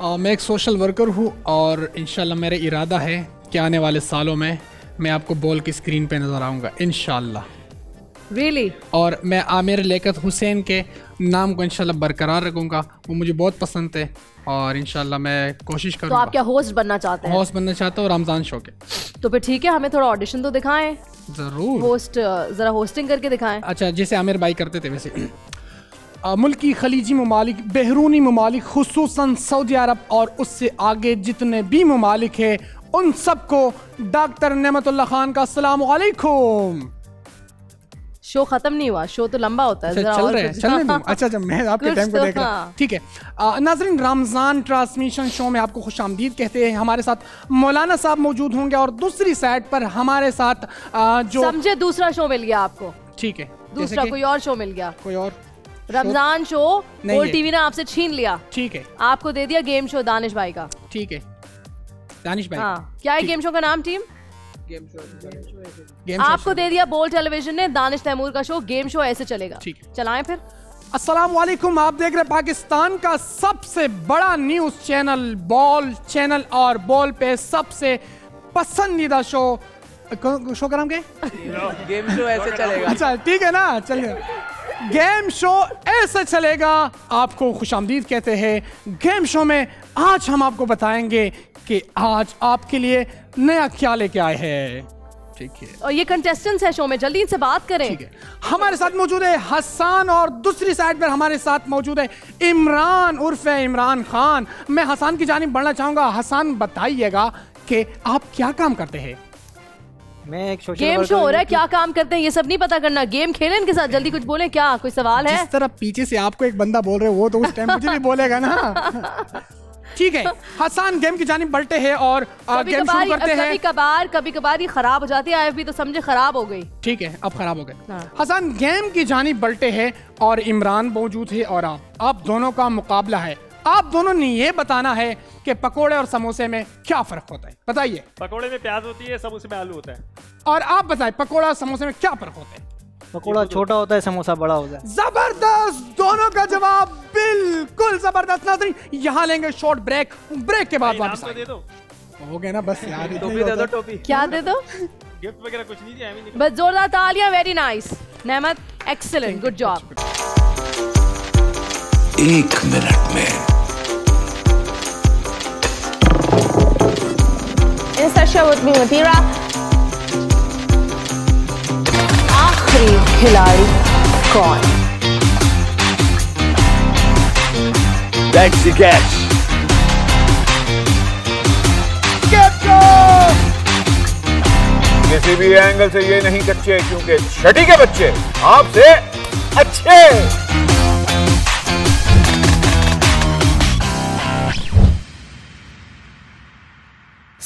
आ, मैं एक social worker हूँ और इंशाल्लाह मेरा इरादा है कि आने वाले सालों में मैं आपको बॉल की स्क्रीन पे नज़र आऊँगा इंशाल्लाह। रियली और मैं आमिर लेकत हुसैन के नाम को इंशाल्लाह बरकरार रखूँगा वो मुझे बहुत पसंद है और इंशाल्लाह मैं कोशिश तो आप क्या होस्ट बनना चाहते हैं? हॉस्ट बनना चाहता हूँ रमज़ान शो के। तो फिर ठीक है हमें थोड़ा ऑडिशन तो दिखाएँ। ज़रूर। होस्ट जरा होस्टिंग करके दिखाएँ। अच्छा जैसे आमिर भाई करते थे वैसे। मुल्की खलीजी ममालिक बहरूनी ममालिक खसूस सऊदी अरब और उससे आगे जितने भी ममालिक हैं उन सबको डॉक्टर नेमतुल्ला खान का वालेकुम शो खत्म नहीं हुआ शो तो लंबा होता है अच्छा चल रहे हैं कुछ- चलने अच्छा अच्छा मैं आपके टाइम को देख रहा हाँ। हूँ। ठीक है नाजरीन रमज़ान ट्रांसमिशन शो में आपको खुश आमदीद कहते हैं। हमारे साथ मौलाना साहब मौजूद होंगे और दूसरी साइड पर हमारे साथ आ, जो समझे दूसरा शो मिल गया आपको। ठीक है दूसरा कोई और शो मिल गया। कोई और? रमज़ान शो गोल टीवी ने आपसे छीन लिया। ठीक है। आपको दे दिया गेम शो दानिश भाई का। ठीक है। दानिश भाई। हाँ। क्या है गेम शो का नाम टीम? गेम आपको दे दिया बोल टेलीविज़न ने दानिश तैमूर का शो गेम शो ऐसे चलेगा। ठीक चलाएँ फिर। अस्सलाम वालेकुम आप देख रहे हैं पाकिस्तान का सबसे बड़ा न्यूज़ चैनल बॉल चैनल और बॉल पे सबसे पसंदीदा शो। कौन- शो का नाम क्या गेम शो ऐसे चलेगा। अच्छा ठीक है ना चलिए। गेम शो ऐसा चलेगा आपको खुश आमदीद कहते हैं। गेम शो में आज हम आपको बताएँगे कि आज आपके लिए नया क्या लेके आए हैं। ठीक है। और ये कंटेस्टेंट्स है शो में जल्दी इनसे बात करें। ठीक है। हमारे साथ मौजूद है हसन और दूसरी साइड पर हमारे साथ मौजूद है इमरान उर्फ़ इमरान खान। मैं हसन की जानिब बढ़ना चाहूँगा। हसन बताइएगा कि आप क्या काम करते हैं? मैं एक सोशल गेम शो हो रहा है क्या? काम करते हैं? ये सब नहीं पता करना। गेम खेले इनके साथ जल्दी कुछ बोले क्या? कोई सवाल है? जिस तरह पीछे से आपको एक बंदा बोल रहे हो वो तो उस टाइम मुझे भी बोलेगा ना। ठीक है हसन गेम की जानिब बढ़ते हैं और कभी गेम कभार शुरू करते हैं कभी कभार कभी कभार ये खराब हो जाती है आईएफबी तो समझे खराब हो गई। ठीक है अब खराब हो गए। हाँ। हसन गेम की जानिब बढ़ते हैं और इमरान मौजूद है और आप आप दोनों का मुकाबला है। आप दोनों ने ये बताना है कि पकोड़े और समोसे में क्या फ़र्क होता है। बताइए। पकोड़े में प्याज होती है समोसे में आलू होता है। और आप बताएँ पकोड़ा और समोसे में क्या फ़र्क होता है? पकौड़ा छोटा होता है समोसा बड़ा होता है। ज़बरदस्त! दोनों का जवाब बिल्कुल ज़बरदस्त नाजरीन। यहाँ लेंगे शॉर्ट ब्रेक ब्रेक के बाद वापस तो दे दो। हो गया ना बस यार टोपी दे दो टोपी। क्या दे दो? गिफ्ट वगैरह कुछ नहीं दिया नहीं बस जोरदार तालियाँ वेरी नाइस नेमत एक्सीलेंट गुड जॉब एक मिनट में इंसर्शन विद मी मतीरा आखिरी खिलाड़ी कौन That's. किसी भी एंगल से ये नहीं कच्चे, क्योंकि छठी के बच्चे आपसे अच्छे।